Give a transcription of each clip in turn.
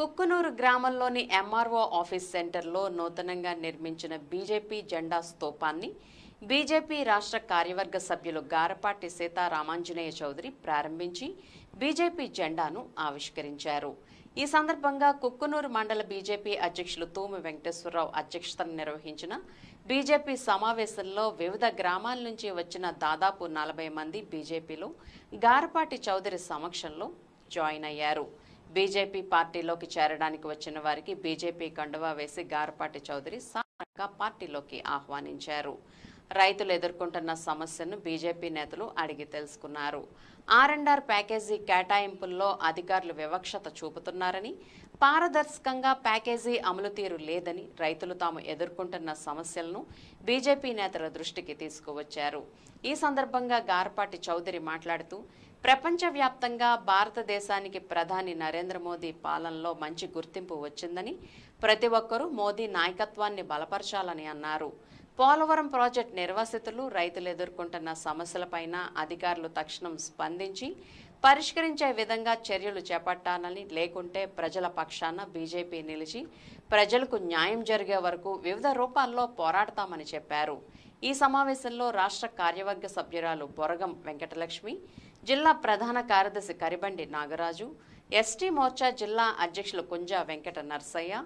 కుక్కునూరు గ్రామంలోని MRO office సెంటర్లో నూతనంగా నిర్మించిన బీజేపీ జెండా స్తూపాన్ని బీజేపీ రాష్ట్ర కార్యవర్గ సభ్యులు గారపాటి సీతారామాంజనేయ చౌదరి ప్రారంభించి బీజేపీ జెండాను ఆవిష్కరించారు. ఈ సందర్భంగా కుక్కునూరు మండల బీజేపీ అధ్యక్షులు తూమి వెంకటేశ్వరరావు అధ్యక్షతన నిర్వహించిన బీజేపీ సమావేశంలో వివిధ గ్రామాల నుంచి వచ్చిన దాదాపు నలభై మంది బీజేపీలో గారపాటి చౌదరి సమక్షంలో జాయిన్ అయ్యారు. బీజేపీ పార్టీలోకి చేరడానికి వచ్చిన వారికి బీజేపీ కండువా వేసి గారపాటి చౌదరి సాధారణంగా పార్టీలోకి ఆహ్వానించారు. రైతులు ఎదుర్కొంటున్న సమస్యను బీజేపీ నేతలు అడిగి తెలుసుకున్నారు. ఆర్ ప్యాకేజీ కేటాయింపుల్లో అధికారులు వివక్షత చూపుతున్నారని పారదర్శకంగా ప్యాకేజీ అమలు తీరు లేదని రైతులు తాము ఎదుర్కొంటున్న సమస్యలను బీజేపీ నేతల దృష్టికి తీసుకువచ్చారు. ఈ సందర్భంగా గారపాటి చౌదరి మాట్లాడుతూ ప్రపంచవ్యాప్తంగా భారతదేశానికి ప్రధాని నరేంద్ర మోదీ పాలనలో మంచి గుర్తింపు వచ్చిందని ప్రతి ఒక్కరూ మోదీ నాయకత్వాన్ని బలపరచాలని అన్నారు. పోలవరం ప్రాజెక్టు నిర్వాసితులు రైతులు ఎదుర్కొంటున్న సమస్యలపైన అధికారులు తక్షణం స్పందించి పరిష్కరించే విధంగా చర్యలు చేపట్టాలని లేకుంటే ప్రజల పక్షాన బీజేపీ నిలిచి ప్రజలకు న్యాయం జరిగే వరకు వివిధ రూపాల్లో పోరాడతామని చెప్పారు. ఈ సమావేశంలో రాష్ట్ర కార్యవర్గ సభ్యురాలు బొరగం వెంకటలక్ష్మి జిల్లా ప్రధాన కార్యదర్శి కరిబండి నాగరాజు ఎస్టీ మోర్చా జిల్లా అధ్యక్షులు కుంజ వెంకట నర్సయ్య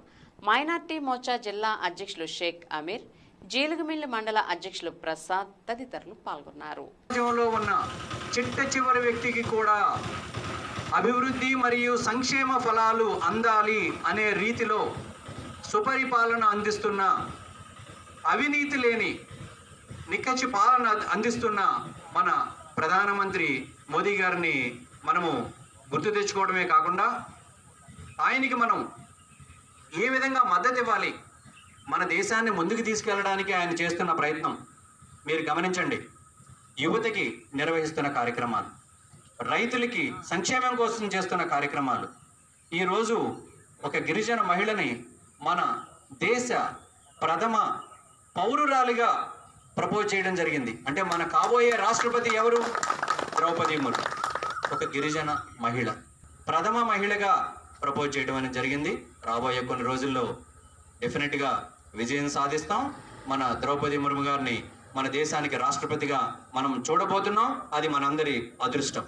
మైనార్టీ మోర్చా జిల్లా అధ్యక్షులు షేక్ అమీర్ జీలుగుమిల్లి మండల అధ్యక్షులు ప్రసాద్ తదితరులు పాల్గొన్నారు. ఉన్న చిట్ట చివరి వ్యక్తికి కూడా అభివృద్ధి మరియు సంక్షేమ ఫలాలు అందాలి అనే రీతిలో సుపరిపాలన అందిస్తున్న అవినీతి లేని నిక్కచి పాలన అందిస్తున్న మన ప్రధానమంత్రి మోదీ గారిని మనము గుర్తు తెచ్చుకోవడమే కాకుండా ఆయనకి మనం ఏ విధంగా మద్దతు ఇవ్వాలి మన దేశాన్ని ముందుకు తీసుకెళ్ళడానికి ఆయన చేస్తున్న ప్రయత్నం. మీరు గమనించండి. యువతకి నిర్వహిస్తున్న కార్యక్రమాలు రైతులకి సంక్షేమం కోసం చేస్తున్న కార్యక్రమాలు. ఈరోజు ఒక గిరిజన మహిళని మన దేశ ప్రథమ పౌరురాలిగా ప్రపోజ్ చేయడం జరిగింది. అంటే మన కాబోయే రాష్ట్రపతి ఎవరు? ద్రౌపది ముర్ము. ఒక గిరిజన మహిళ ప్రథమ మహిళగా ప్రపోజ్ చేయడం అనేది జరిగింది. రాబోయే కొన్ని రోజుల్లో డెఫినెట్గా విజయం సాధిస్తాం. మన ద్రౌపది ముర్ము గారిని మన దేశానికి రాష్ట్రపతిగా మనం చూడబోతున్నాం. అది మనందరి అదృష్టం.